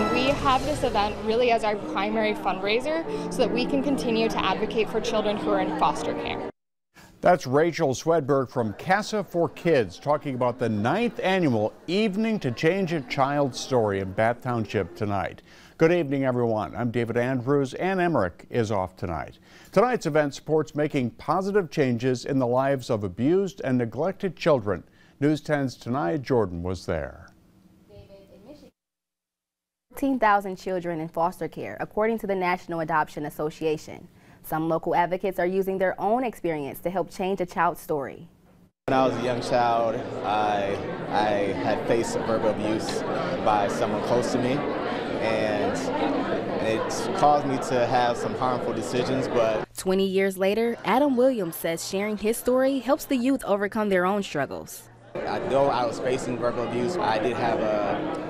We have this event really as our primary fundraiser so that we can continue to advocate for children who are in foster care. That's Rachel Swedberg from CASA for Kids talking about the ninth annual Evening to Change a Child's Story in Bath Township tonight. Good evening, everyone. I'm David Andrews. Ann Emmerich is off tonight. Tonight's event supports making positive changes in the lives of abused and neglected children. News 10's Tanaya Jordan was there. 15,000 children in foster care, according to the National Adoption Association. Some local advocates are using their own experience to help change a child's story. When I was a young child, I, I had faced verbal abuse by someone close to me, and it caused me to have some harmful decisions, but... 20 years later, Adam Williams says sharing his story helps the youth overcome their own struggles. I, though I was facing verbal abuse, I did have a a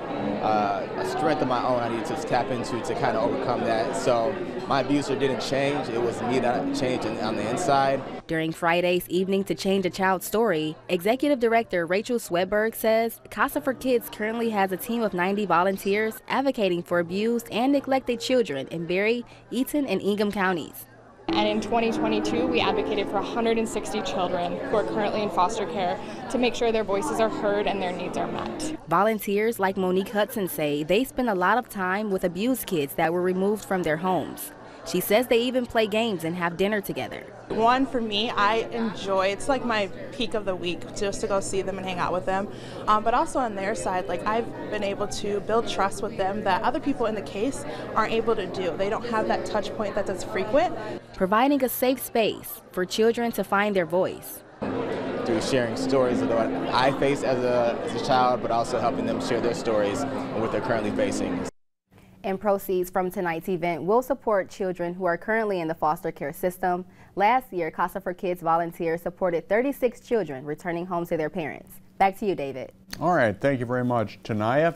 strength of my own I needed to tap into to kind of overcome that. So my abuser didn't change. It was me that changed on the inside. During Friday's Evening to Change a Child's Story, Executive Director Rachel Swedberg says CASA for Kids currently has a team of 90 volunteers advocating for abused and neglected children in Barry, Eaton, and Ingham counties. And in 2022, we advocated for 160 children who are currently in foster care to make sure their voices are heard and their needs are met. Volunteers like Monique Hudson say they spend a lot of time with abused kids that were removed from their homes. She says they even play games and have dinner together. One, for me, I enjoy, it's like my peak of the week just to go see them and hang out with them. Um, but also on their side, like I've been able to build trust with them that other people in the case aren't able to do. They don't have that touch point that's as frequent. Providing a safe space for children to find their voice through sharing stories of what I faced as a, as a child, but also helping them share their stories and what they're currently facing and proceeds from tonight's event will support children who are currently in the foster care system. Last year, CASA for Kids volunteers supported 36 children returning home to their parents. Back to you, David. All right. Thank you very much, Tanaya.